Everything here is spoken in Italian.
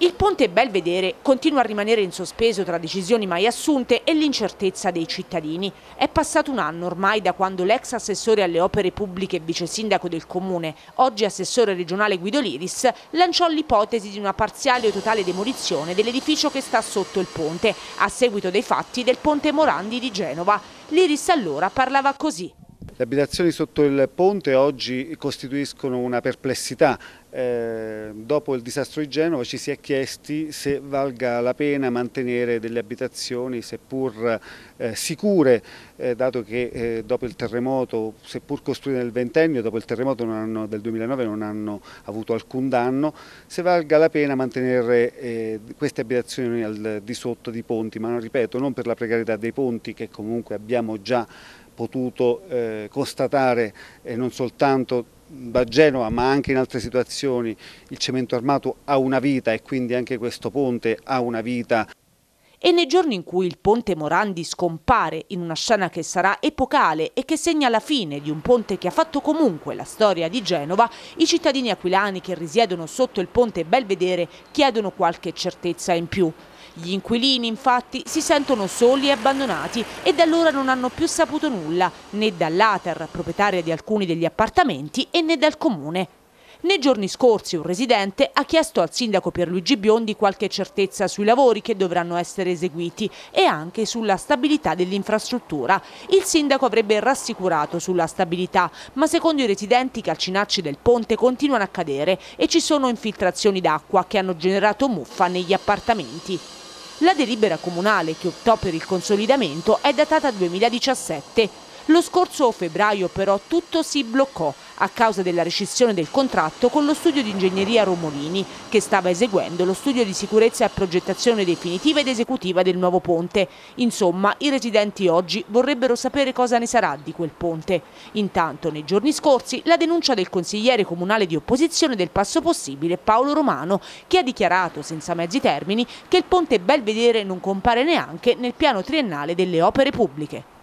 Il ponte Belvedere continua a rimanere in sospeso tra decisioni mai assunte e l'incertezza dei cittadini. È passato un anno ormai da quando l'ex assessore alle opere pubbliche e vice sindaco del comune, oggi assessore regionale Guido Liris, lanciò l'ipotesi di una parziale o totale demolizione dell'edificio che sta sotto il ponte, a seguito dei fatti del ponte Morandi di Genova. Liris allora parlava così. Le abitazioni sotto il ponte oggi costituiscono una perplessità. Eh, dopo il disastro di Genova ci si è chiesti se valga la pena mantenere delle abitazioni seppur eh, sicure, eh, dato che eh, dopo il terremoto, seppur costruite nel ventennio, dopo il terremoto hanno, del 2009 non hanno avuto alcun danno, se valga la pena mantenere eh, queste abitazioni al di sotto di ponti, ma ripeto, non per la precarietà dei ponti che comunque abbiamo già potuto eh, constatare eh, non soltanto da Genova ma anche in altre situazioni il cemento armato ha una vita e quindi anche questo ponte ha una vita. E nei giorni in cui il ponte Morandi scompare in una scena che sarà epocale e che segna la fine di un ponte che ha fatto comunque la storia di Genova, i cittadini aquilani che risiedono sotto il ponte Belvedere chiedono qualche certezza in più. Gli inquilini infatti si sentono soli e abbandonati e da allora non hanno più saputo nulla né dall'Ater, proprietaria di alcuni degli appartamenti, e né dal comune. Nei giorni scorsi un residente ha chiesto al sindaco Pierluigi Biondi qualche certezza sui lavori che dovranno essere eseguiti e anche sulla stabilità dell'infrastruttura. Il sindaco avrebbe rassicurato sulla stabilità, ma secondo i residenti i calcinacci del ponte continuano a cadere e ci sono infiltrazioni d'acqua che hanno generato muffa negli appartamenti. La delibera comunale che optò per il consolidamento è datata 2017. Lo scorso febbraio però tutto si bloccò a causa della rescissione del contratto con lo studio di ingegneria Romolini che stava eseguendo lo studio di sicurezza e progettazione definitiva ed esecutiva del nuovo ponte. Insomma, i residenti oggi vorrebbero sapere cosa ne sarà di quel ponte. Intanto, nei giorni scorsi, la denuncia del consigliere comunale di opposizione del Passo Possibile Paolo Romano che ha dichiarato senza mezzi termini che il ponte Belvedere non compare neanche nel piano triennale delle opere pubbliche.